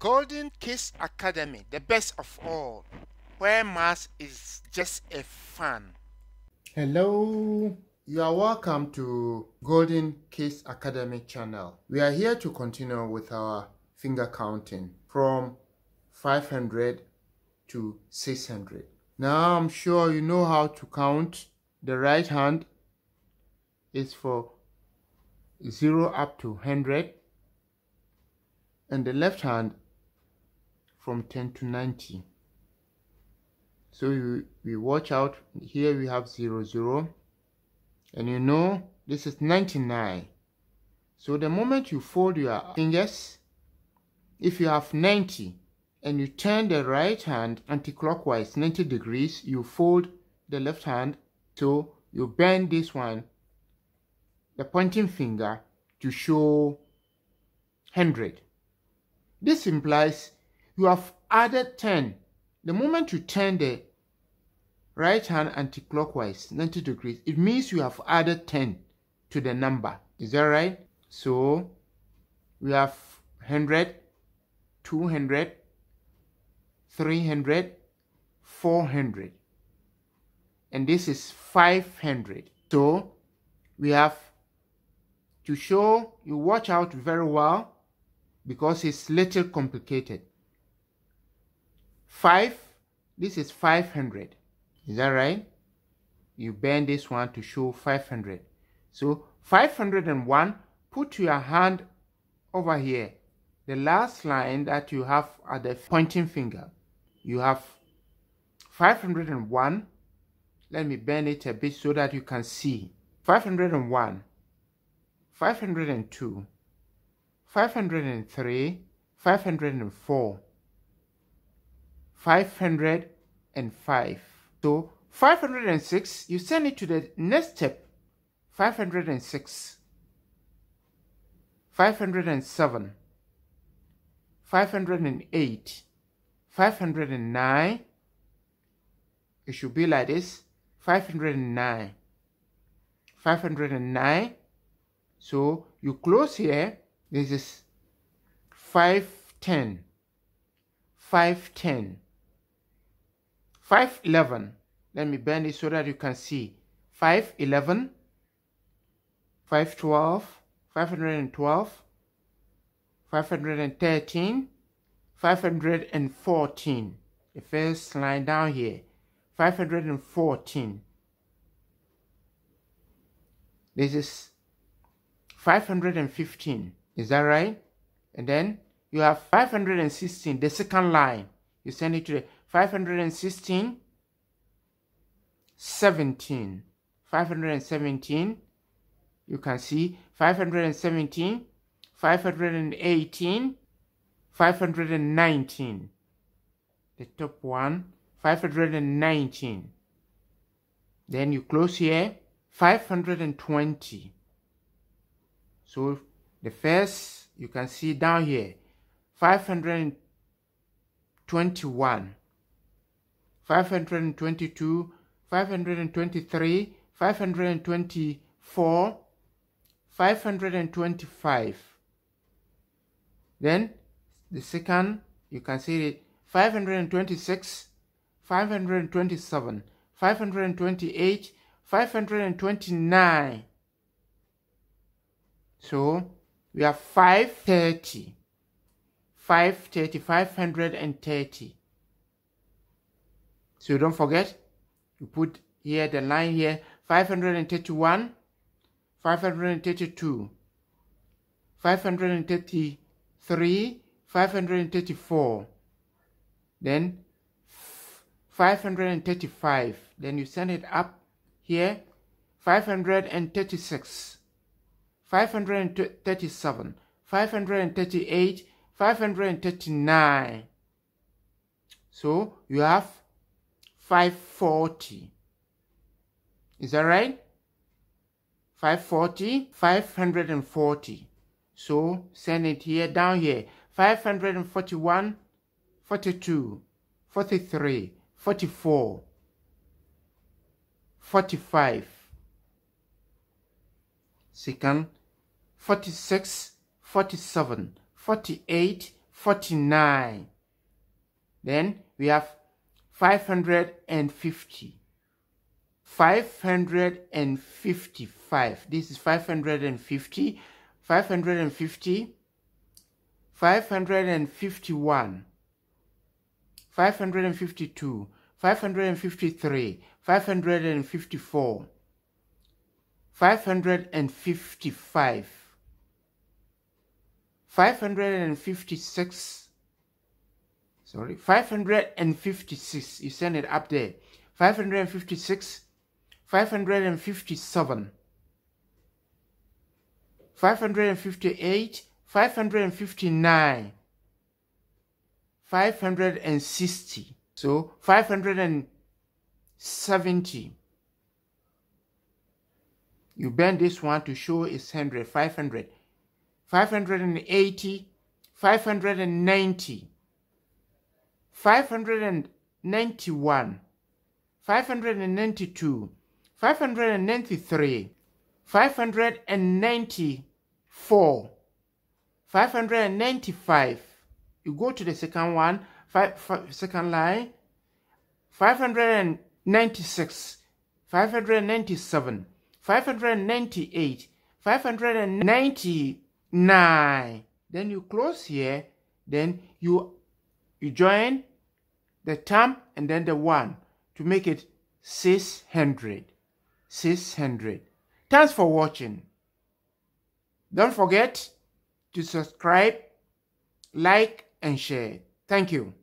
Golden Kids Academy, the best of all, where math is just a fun. Hello, you are welcome to Golden Kids Academy channel. We are here to continue with our finger counting from 500 to 600. Now I'm sure you know how to count. The right hand is for 0 up to 100 and the left hand from 10 to 90 so we, we watch out. Here we have 0 0 and you know this is 99 so the moment you fold your fingers if you have 90 and you turn the right hand anti-clockwise 90 degrees you fold the left hand. So you bend this one the pointing finger to show 100 this implies you have added 10. The moment you turn the right hand anti-clockwise 90 degrees, it means you have added 10 to the number. Is that right? So we have 100, 200, 300, 400. And this is 500. So we have to show you watch out very well because it's little complicated. 5, this is 500. Is that right? You bend this one to show 500. So 501, put your hand over here. The last line that you have at the pointing finger. You have 501. Let me bend it a bit so that you can see. 501, 502, 503, 504, 505. So 506, you send it to the next step. 506, 507, 508, 509. It should be like this. 509, 509. So you close here. This is 510, 510. 511 let me bend it so that you can see. 511 512 512 513 514 the first line down here 514 this is 515 is that right? And then you have 516 the second line. You send it to the 516 17 517 you can see. 517 518 519 the top one 519 then you close here 520 so the first you can see down here 521 522 523 524 525 then the second you can see it 526 527 528 529 so we have 530 530 530 so don't forget you put here the line here 531 532 533 534 then 535 then you send it up here 536 537 538 539 so you have 540 is that right? 540 540 so send it here down here. 541 42 43 44 45 second 46 47 48 49. Then we have 550. 555. This is 550. 550. 551. 552. 553. 554. 555. 556 sorry 556 you send it up there. 556 557 558 559 560 so 570 you bend this one to show it's 100 500 580 590 591 592 593 594 595 you go to the second one five, five, second line 596 597 598 599 then you close here then you you join the term and then the one to make it 600 600 thanks for watching. Don't forget to subscribe like and share. Thank you